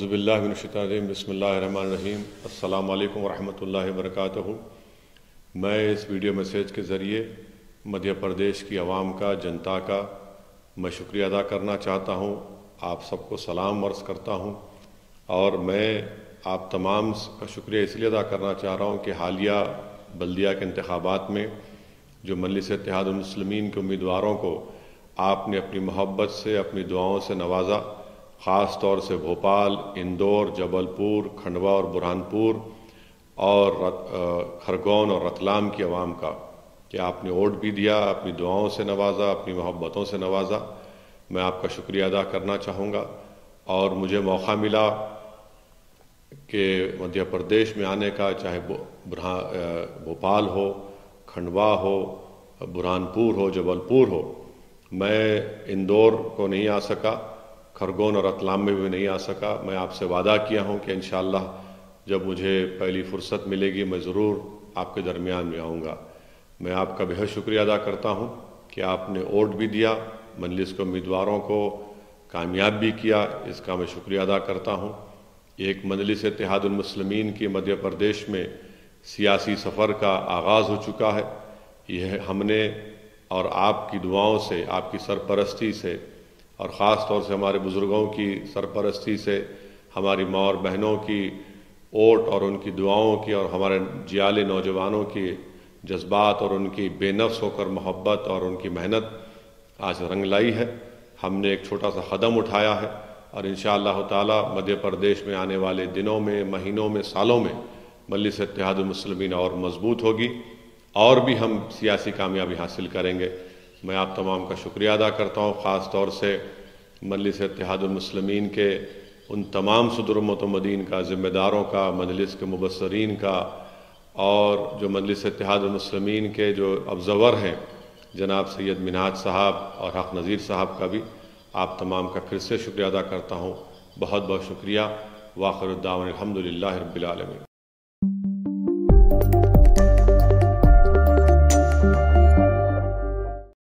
अज़बिल्लाशतम बसमीम अल्लाम वरहमल वरक मैं इस वीडियो मैसेज के ज़रिए मध्य प्रदेश की आवाम का, जनता का मैं शुक्रिया अदा करना चाहता हूँ। आप सबको सलाम वर्स करता हूँ। और मैं आप तमाम का शुक्रिया इसलिए अदा करना चाह रहा हूँ कि हालिया बल्दिया के इंतबात में जो मजलिस इतिहादमसलमिन के उम्मीदवारों को आपने अपनी मोहब्बत से, अपनी दुआओं से नवाजा। ख़ास तौर से भोपाल, इंदौर, जबलपुर, खंडवा और बुरहानपुर और खरगोन और रतलाम की आवाम का, कि आपने वोट भी दिया, अपनी दुआओं से नवाजा, अपनी मोहब्बतों से नवाजा। मैं आपका शुक्रिया अदा करना चाहूँगा। और मुझे मौका मिला कि मध्य प्रदेश में आने का, चाहे भोपाल हो, खंडवा हो, बुरहानपुर हो, जबलपुर हो, मैं इंदौर को नहीं आ सका। खरगोन और रतलाम में भी नहीं आ सका। मैं आपसे वादा किया हूँ कि इन जब मुझे पहली फुर्सत मिलेगी, मैं ज़रूर आपके दरमियान में आऊँगा। मैं आपका बेहद शुक्रिया अदा करता हूँ कि आपने वोट भी दिया, मजलिस के उम्मीदवारों को कामयाब भी किया, इसका मैं शुक्रिया अदा करता हूँ। एक मजलिस इतिहादमसलमिन की मध्य प्रदेश में सियासी सफ़र का आगाज़ हो चुका है। यह हमने और आपकी दुआओं से, आपकी सरपरस्ती से और ख़ास तौर से हमारे बुज़ुर्गों की सरपरस्ती से हमारी माँ और बहनों की ओट और उनकी दुआओं की और हमारे जियाले नौजवानों की जज्बात और उनकी बेनफ्स होकर मोहब्बत और उनकी मेहनत आज रंग लाई है। हमने एक छोटा सा कदम उठाया है और इन ताला मध्य प्रदेश में आने वाले दिनों में, महीनों में, सालों में मजलिस इतिहादमसलमिन और मज़बूत होगी और भी हम सियासी कामयाबी हासिल करेंगे। मैं आप तमाम का शुक्रिया अदा करता हूँ, ख़ास तौर से मजलिस इतिहादमसलमिन के उन तमाम सदरमत मदीन का, ज़िम्मेदारों का, मजलिस के मुबसरीन का, और जो मजलिस इतिहादमसलमिन के जो अब्ज़वर हैं, जनाब सैयद मिनाज साहब और हक़ नज़ीर साहब का भी आप तमाम का फिर से शुक्रिया अदा करता हूँ। बहुत बहुत शुक्रिया। वाखरुद्दावन अलहमदिल्ला